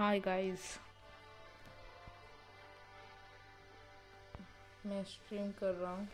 Hi guys मैं stream कर रहा हूँ।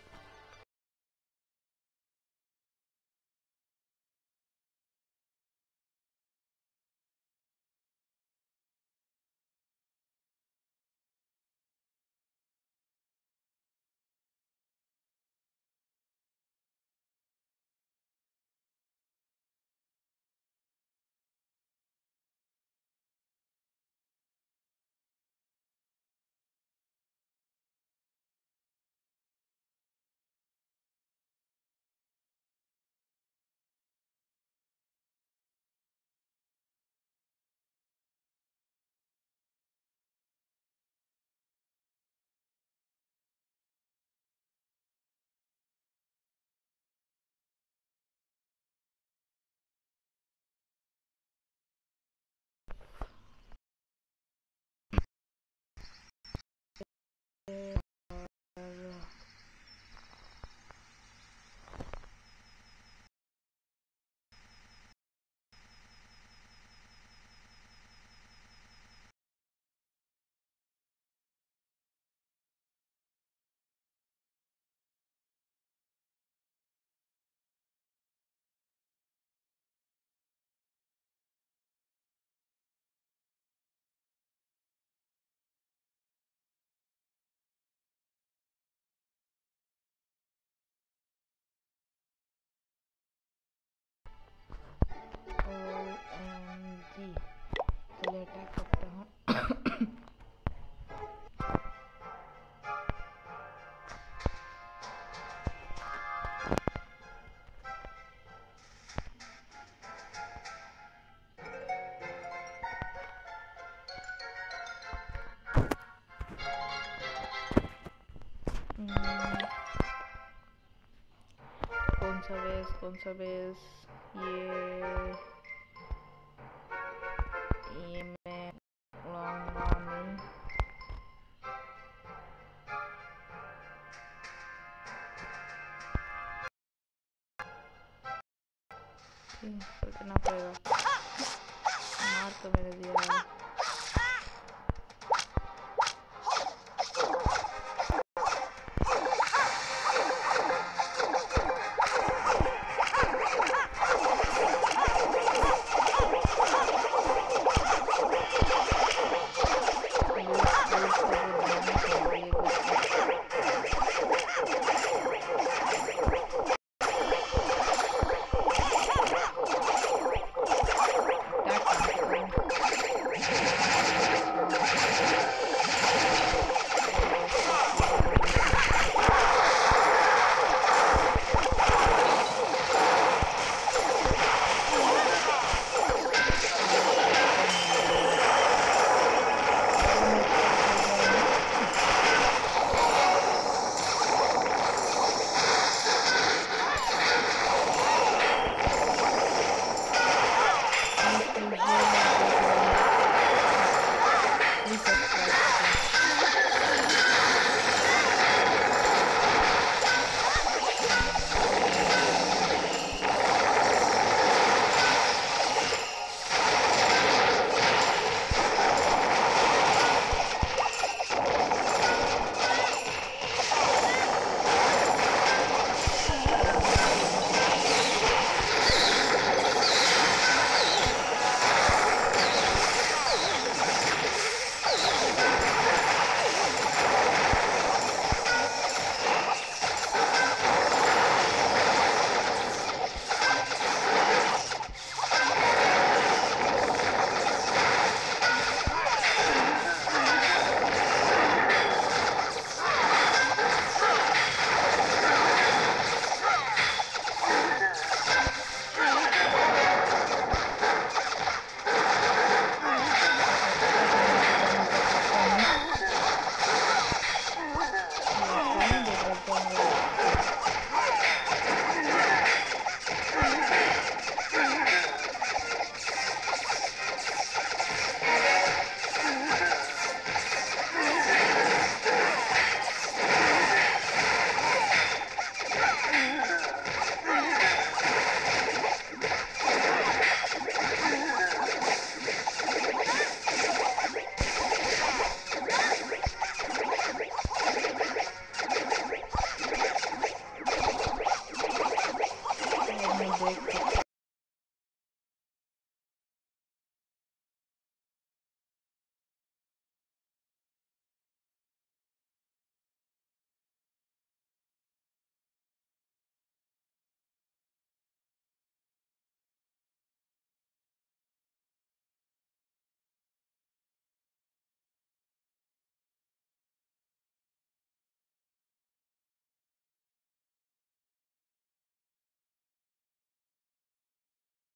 González, González, yeah. Ime Longani. Sí, porque no puedo. Marco me lo dio.